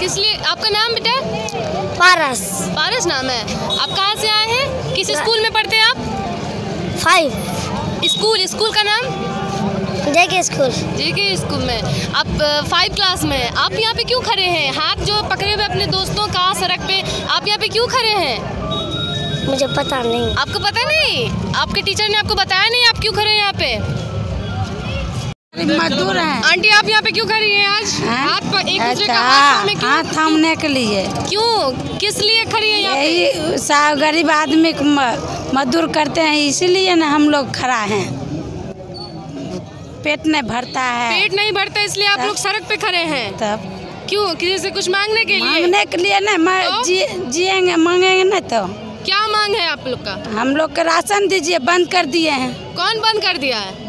किस लिए? आपका नाम बेटा? पारस। पारस नाम है। आप कहाँ से आए हैं? किस स्कूल में पढ़ते हैं आप? फाइव। स्कूल स्कूल का नाम? जेके स्कूल। जेके स्कूल में। आप फाइव क्लास में हैं। आप यहाँ पे क्यों खड़े हैं? हाथ जो पकड़े हुए अपने दोस्तों का सड़क पे आप यहाँ पे क्यों खड़े हैं? मुझे पता नहीं। आपको पता नहीं? आपके टीचर ने आपको बताया नहीं आप क्यों खड़े हैं यहाँ पे? मजदूर हैं। आंटी आप यहाँ पे क्यों खड़ी हैं आज? हाँ? हाथ पर एक दूसरे का अच्छा, हाथ क्यों हाथ थामने के लिए। क्यों? किस लिए खड़ी है यहाँ गरीब आदमी मजदूर करते हैं इसीलिए ना हम लोग खड़ा हैं। पेट नहीं भरता है। पेट नहीं भरता इसलिए आप लोग सड़क पे खड़े हैं। तब क्यों? किसी से कुछ मांगने के लिए? मांगने के लिए ना मैं तो? जी जिएँगे मांगेंगे ना तो। क्या मांग है आप लोग का? हम लोग का राशन दीजिए बंद कर दिए हैं। कौन बंद कर दिया है?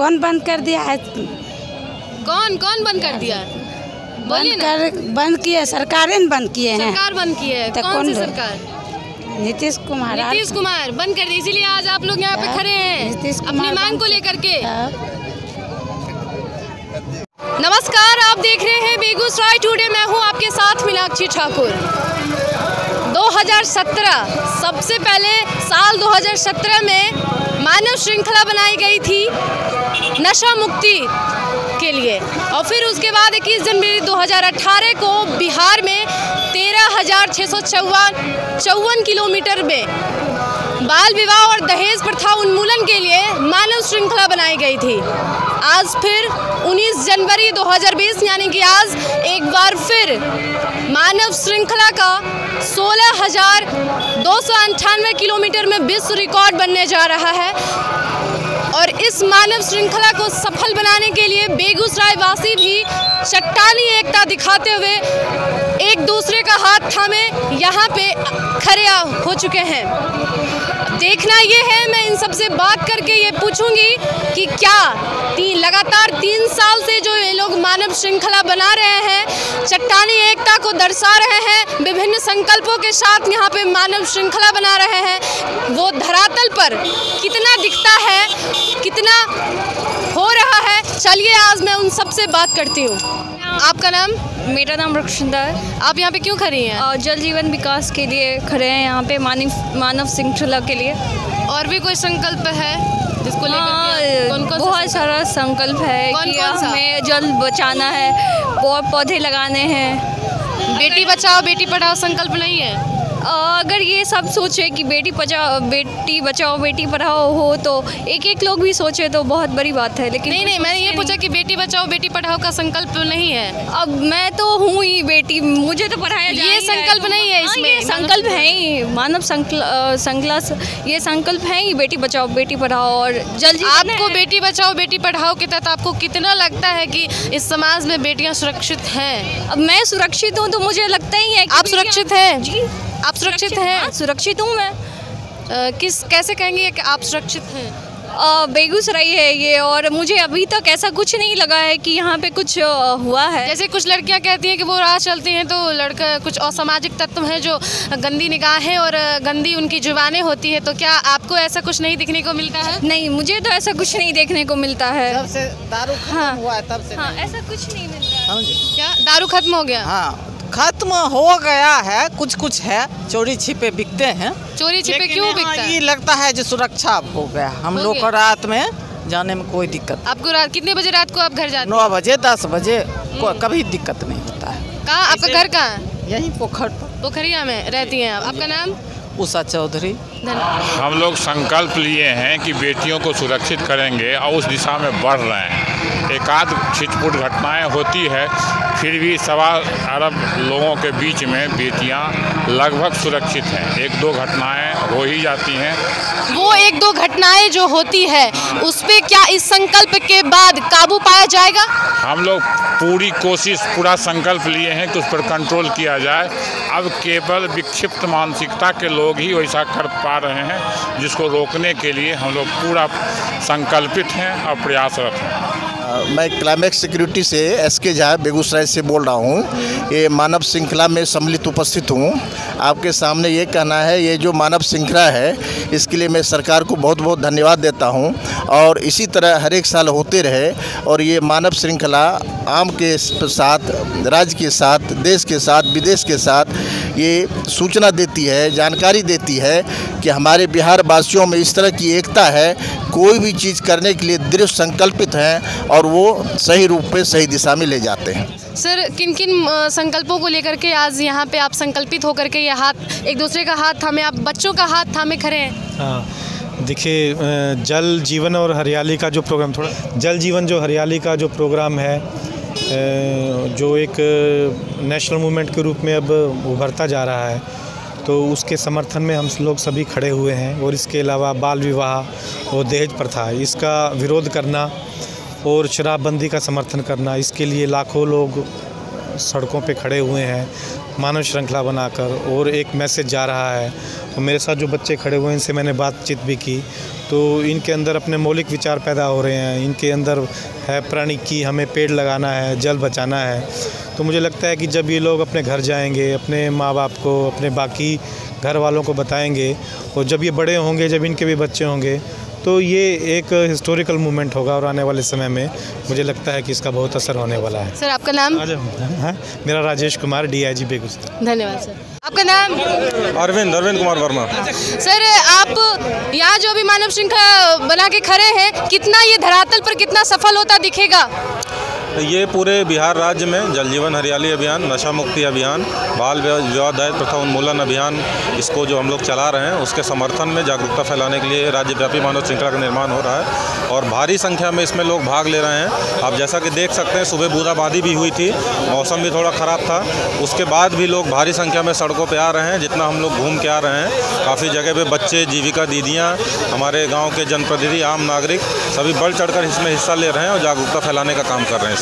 कौन बंद कर दिया है? कौन कौन बंद कर दिया? बंद कर बंद किए सरकारें ने बंद किए हैं। सरकार बंद की है। तो कौन सी सरकार? नीतीश कुमार नीतीश कुमार बंद कर दी इसीलिए आज आप लोग यहाँ पे हाँ, खड़े हैं। नीतीश अपनी मांग को लेकर के। नमस्कार आप देख रहे हैं बेगूसराय टुडे मैं हूँ आपके साथ मीनाक्षी ठाकुर। 2017 सबसे पहले साल 2017 में मानव श्रृंखला बनाई गई थी नशा मुक्ति के लिए। और फिर उसके बाद 21 जनवरी 2018 को बिहार में तेरह हज़ार छः सौ चौवन किलोमीटर में बाल विवाह और दहेज प्रथा उन्मूलन के लिए मानव श्रृंखला बनाई गई थी। आज फिर 19 जनवरी 2020 यानी कि आज एक बार फिर मानव श्रृंखला का सोलह हज़ार दो सौ अंठानवे किलोमीटर में विश्व रिकॉर्ड बनने जा रहा है। और इस मानव श्रृंखला को सफल बनाने के लिए बेगूसराय वासी भी चट्टानी एकता दिखाते हुए एक दूसरे का हाथ थामे, यहाँ पे खड़े हो चुके हैं। देखना ये है, मैं इन सबसे बात करके ये पूछूँगी कि क्या तीन लगातार तीन साल से जो ये लोग मानव श्रृंखला बना रहे हैं, चट्टानी एकता को दर्शा रहे हैं, विभिन्न संकल्पों के साथ यहाँ पे मानव श्रृंखला बना रहे हैं, वो धरातल पर कितना दिखता है कितना हो रहा है चलिए आज मैं उन सबसे बात करती हूँ। आपका नाम? मेरा नाम रक्षिंदा है। आप यहाँ पे क्यों खड़ी हैं? और जल जीवन विकास के लिए खड़े हैं यहाँ पे मानव मानव श्रृंखला के लिए। और भी कोई संकल्प है जिसको लेकर हाँ, कौन कौन बहुत सारा संकल्प है कौन कि कौन सा? हमें जल बचाना है और पौधे लगाने हैं। बेटी बचाओ बेटी पढ़ाओ संकल्प नहीं है? अगर ये सब सोचे कि बेटी बचाओ बेटी बचाओ बेटी पढ़ाओ हो तो एक एक लोग भी सोचे तो बहुत बड़ी बात है लेकिन नहीं नहीं मैंने ये पूछा कि बेटी बचाओ बेटी पढ़ाओ का संकल्प नहीं है। अब मैं तो हूँ ही बेटी मुझे तो पढ़ाया ये। संकल्प नहीं है हाँ, इसमें। ये संकल्प है ही मानव संकल- अ, ये संकल्प है ही बेटी बचाओ बेटी पढ़ाओ और जल जीवन आपको बेटी बचाओ बेटी पढ़ाओ के तहत आपको कितना लगता है कि इस समाज में बेटियाँ सुरक्षित हैं? अब मैं सुरक्षित हूँ तो मुझे लगता ही है कि आप सुरक्षित हैं? जी। आप सुरक्षित हैं? सुरक्षित हूँ मैं? किस कैसे कहेंगे कि आप सुरक्षित हैं? बेगूसराय है ये और मुझे अभी तक ऐसा कुछ नहीं लगा है कि यहाँ पे कुछ हुआ है। जैसे कुछ लड़कियाँ कहती हैं कि वो राह चलती हैं तो लड़का कुछ असामाजिक तत्व हैं जो गंदी निगाहें और गंदी उनकी जुबानें होती हैं तो क्या आपको ऐसा कुछ नहीं दिखने को मिलता है? नहीं मुझे तो ऐसा कुछ नहीं देखने को मिलता है। तब से दारू खत्म हाँ। हुआ है तब से हाँ ऐसा कुछ नहीं मिल रहा है। समझे? क्या? दारू खत्म हो गया? हाँ। खत्म हो गया है कुछ कुछ है चोरी छिपे बिकते हैं। चोरी छिपे क्यों बिकता ये लगता है जो सुरक्षा हो गया हम लोग को रात में जाने में कोई दिक्कत आपको रात कितने बजे रात को आप घर जाते नौ बजे दस बजे कभी दिक्कत नहीं होता है। कहाँ? आपका घर कहाँ? है यही पोखर पोखरिया में रहती हैं आप। आपका नाम? उषा चौधरी। हम लोग संकल्प लिए हैं कि बेटियों को सुरक्षित करेंगे और उस दिशा में बढ़ रहे हैं। एकाध छिटपुट घटनाएँ होती है फिर भी सवा अरब लोगों के बीच में बेटियाँ लगभग सुरक्षित हैं। एक दो घटनाएँ हो ही जाती हैं। वो एक दो घटनाएँ जो होती है उस पर क्या इस संकल्प के बाद काबू पाया जाएगा? हम लोग पूरी कोशिश पूरा संकल्प लिए हैं कि उस पर कंट्रोल किया जाए। अब केवल विक्षिप्त मानसिकता के लोग ही वैसा कर पा रहे हैं जिसको रोकने के लिए हम लोग पूरा संकल्पित हैं और प्रयासरत हैं। मैं क्लाइमैक्स सिक्योरिटी से एस के झा बेगूसराय से बोल रहा हूँ। ये मानव श्रृंखला में सम्मिलित उपस्थित हूँ। आपके सामने ये कहना है, ये जो मानव श्रृंखला है, इसके लिए मैं सरकार को बहुत बहुत धन्यवाद देता हूँ और इसी तरह हर एक साल होते रहे और ये मानव श्रृंखला आम के साथ, राज्य के साथ, देश के साथ, विदेश के साथ ये सूचना देती है, जानकारी देती है कि हमारे बिहार वासियों में इस तरह की एकता है कोई भी चीज़ करने के लिए दृढ़ संकल्पित हैं और वो सही रूप में सही दिशा में ले जाते हैं। सर किन किन संकल्पों को लेकर के आज यहाँ पे आप संकल्पित होकर के ये हाथ एक दूसरे का हाथ थामे आप बच्चों का हाथ थामे खड़े हैं? हाँ देखिए जल जीवन और हरियाली का जो प्रोग्राम थोड़ा जल जीवन जो हरियाली का जो प्रोग्राम है जो एक नेशनल मूवमेंट के रूप में अब उभरता जा रहा है तो उसके समर्थन में हम लोग सभी खड़े हुए हैं और इसके अलावा बाल विवाह और दहेज प्रथा, इसका विरोध करना और शराबबंदी का समर्थन करना, इसके लिए लाखों लोग सड़कों पे खड़े हुए हैं, मानव श्रृंखला बनाकर और एक मैसेज जा रहा है। तो मेरे साथ जो बच्चे खड़े हुए हैं, इनसे मैंने बातचीत भी की तो इनके अंदर अपने मौलिक विचार पैदा हो रहे हैं। इनके अंदर है प्राणी की हमें पेड़ लगाना है जल बचाना है। तो मुझे लगता है कि जब ये लोग अपने घर जाएँगे अपने माँ बाप को अपने बाकी घर वालों को बताएँगे और जब ये बड़े होंगे जब इनके भी बच्चे होंगे तो ये एक हिस्टोरिकल मूवमेंट होगा और आने वाले समय में मुझे लगता है कि इसका बहुत असर होने वाला है। सर आपका नाम? आ हाँ मेरा राजेश कुमार डीआईजी बेगूसराय। धन्यवाद सर। आपका नाम? अरविंद अरविंद कुमार वर्मा। सर आप यहाँ जो भी मानव श्रृंखला बना के खड़े हैं कितना ये धरातल पर कितना सफल होता दिखेगा? ये पूरे बिहार राज्य में जल जीवन हरियाली अभियान, नशा मुक्ति अभियान, बाल विवाह दहेज प्रथा उन्मूलन अभियान इसको जो हम लोग चला रहे हैं, उसके समर्थन में जागरूकता फैलाने के लिए राज्यव्यापी मानव श्रृंखला का निर्माण हो रहा है और भारी संख्या में इसमें लोग भाग ले रहे हैं। आप जैसा कि देख सकते हैं, सुबह बूंदाबांदी भी हुई थी, मौसम भी थोड़ा ख़राब था। उसके बाद भी लोग भारी संख्या में सड़कों पर आ रहे हैं, जितना हम लोग घूम के आ रहे हैं। काफ़ी जगह पर बच्चे, जीविका दीदियाँ, हमारे गाँव के जनप्रतिनिधि, आम नागरिक, सभी बढ़ चढ़कर इसमें हिस्सा ले रहे हैं और जागरूकता फैलाने का काम कर रहे हैं।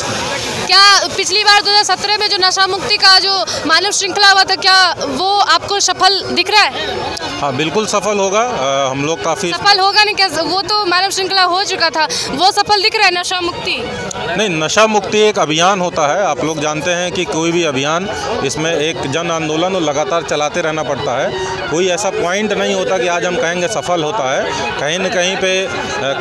क्या पिछली बार 2017 में जो नशा मुक्ति का जो मानव श्रृंखला हुआ था क्या वो आपको सफल दिख रहा है? हाँ बिल्कुल सफल होगा। अ, हम लोग काफ़ी सफल होगा नहीं क्या वो तो मानव श्रृंखला हो चुका था। वो सफल दिख रहा है नशा मुक्ति? नहीं नशा मुक्ति एक अभियान होता है। आप लोग जानते हैं कि कोई भी अभियान इसमें एक जन आंदोलन और लगातार चलाते रहना पड़ता है। कोई ऐसा पॉइंट नहीं होता कि आज हम कहेंगे सफल होता है। कहीं न कहीं पे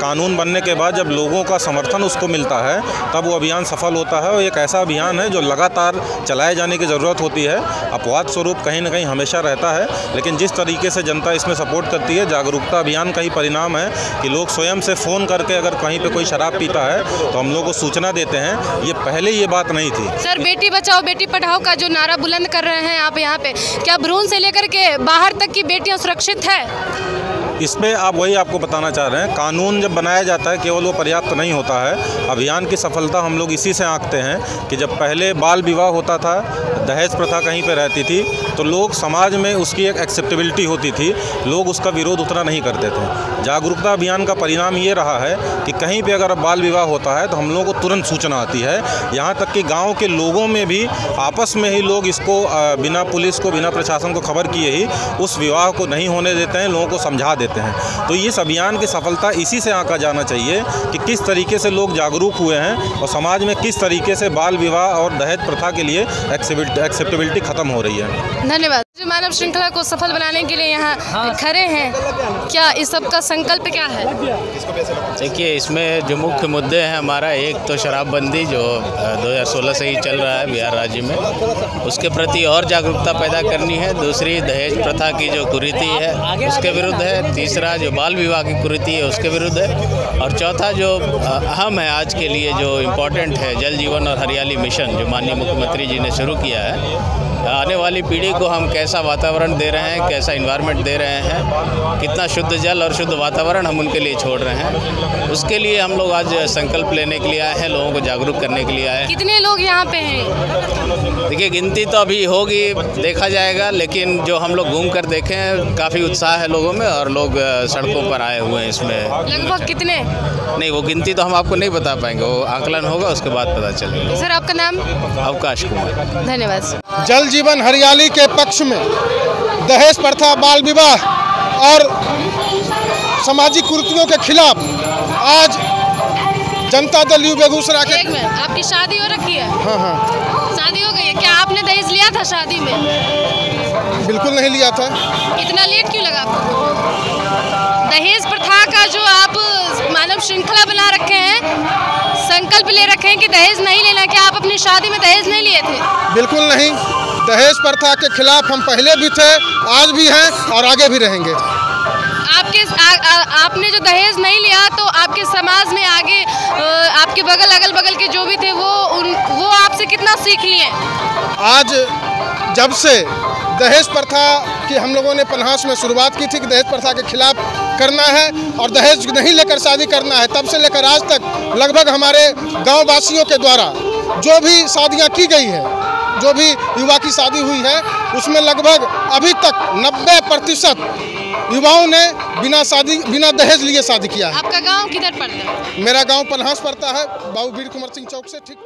कानून बनने के बाद जब लोगों का समर्थन उसको मिलता है तब वो अभियान सफल होता है और एक ऐसा अभियान है जो लगातार चलाए जाने की ज़रूरत होती है। अपवाद स्वरूप कहीं ना कहीं हमेशा रहता है, लेकिन जिस तरीके से जनता इसमें सपोर्ट करती है, जागरूकता अभियान का ही परिणाम है कि लोग स्वयं से फ़ोन करके अगर कहीं पर कोई शराब पीता है तो हम लोग को सूचना देते हैं, ये पहले ये बात नहीं थी। सर, बेटी बचाओ, बेटी पढ़ाओ का जो नारा बुलंद कर रहे हैं आप यहाँ पे, क्या भ्रूण से लेकर के बाहर तक की बेटियाँ सुरक्षित है? इसमें आप वही आपको बताना चाह रहे हैं, कानून जब बनाया जाता है, केवल वो पर्याप्त नहीं होता है। अभियान की सफलता हम लोग इसी से आंकते हैं कि जब पहले बाल विवाह होता था, दहेज प्रथा कहीं पर रहती थी तो लोग समाज में उसकी एक एक्सेप्टेबिलिटी होती थी, लोग उसका विरोध उतना नहीं करते थे। जागरूकता अभियान का परिणाम ये रहा है कि कहीं पर अगर बाल विवाह होता है तो हम लोगों को तुरंत सूचना आती है। यहाँ तक कि गाँव के लोगों में भी, आपस में ही लोग इसको बिना पुलिस को, बिना प्रशासन को खबर किए ही उस विवाह को नहीं होने देते हैं, लोगों को समझा देते हैं। तो इस अभियान की सफलता इसी से आंका जाना चाहिए कि किस तरीके से लोग जागरूक हुए हैं और समाज में किस तरीके से बाल विवाह और दहेज प्रथा के लिए एक्सेप्टेबिलिटी ख़त्म हो रही है। धन्यवाद। मानव श्रृंखला को सफल बनाने के लिए यहाँ खड़े हैं क्या इस सब का संकल्प क्या है? देखिए इसमें जो मुख्य मुद्दे हैं हमारा एक तो शराबबंदी जो अ, 2016 से ही चल रहा है बिहार राज्य में। उसके प्रति और जागरूकता पैदा करनी है। दूसरी दहेज प्रथा की जो कुरीति है उसके विरुद्ध है। तीसरा जो बाल विवाह की कुरीति है उसके विरुद्ध है। और चौथा जो अहम है आज के लिए जो इम्पोर्टेंट है जल जीवन और हरियाली मिशन जो माननीय मुख्यमंत्री जी ने शुरू किया है आने वाली पीढ़ी को हम कैसा वातावरण दे रहे हैं कैसा इन्वायरमेंट दे रहे हैं कितना शुद्ध जल और शुद्ध वातावरण हम उनके लिए छोड़ रहे हैं उसके लिए हम लोग आज संकल्प लेने के लिए आए हैं लोगों को जागरूक करने के लिए आए हैं। कितने लोग यहाँ पे हैं? देखिए गिनती तो अभी होगी देखा जाएगा लेकिन जो हम लोग घूम कर देखें काफ़ी उत्साह है लोगों में और लोग सड़कों पर आए हुए हैं इसमें। लगभग कितने? नहीं वो गिनती तो हम आपको नहीं बता पाएँगे वो आकलन होगा उसके बाद पता चलेगा। सर आपका नाम? अवकाश कुमार। धन्यवाद जल जीवन हरियाली के पक्ष में दहेज प्रथा बाल विवाह और सामाजिक कुरीतियों के खिलाफ आज जनता दल यू बेगूसराय के एक मिनट आपकी शादी हो रखी है? हाँ हाँ। शादी हो गई है? क्या आपने दहेज लिया था शादी में? बिल्कुल नहीं लिया था। इतना लेट क्यों लगा आपको? दहेज प्रथा का जो आप मानव श्रृंखला बना रखे हैं। संकल्प ले रखे हैं कि दहेज नहीं लेना क्या आप अपनी शादी में दहेज नहीं लिए थे। बिल्कुल नहीं। दहेज प्रथा के खिलाफ हम पहले भी थे आज भी हैं और आगे भी रहेंगे। आपके आ, आ, आपने जो दहेज नहीं लिया तो आपके समाज में आगे आपके बगल अगल बगल के जो भी थे वो उन वो आपसे कितना सीख लिए? आज जब से दहेज प्रथा की हम लोगों ने पन्हास में शुरुआत की थी कि दहेज प्रथा के खिलाफ करना है और दहेज नहीं लेकर शादी करना है तब से लेकर आज तक लगभग हमारे गाँव वासियों के द्वारा जो भी शादियाँ की गई हैं जो भी युवा की शादी हुई है उसमें लगभग अभी तक 90 प्रतिशत युवाओं ने बिना शादी बिना दहेज लिए शादी किया है। आपका गाँव किधर पड़ता है? मेरा गाँव पन्हास पड़ता है बाबू वीर कुंवर सिंह चौक से ठीक।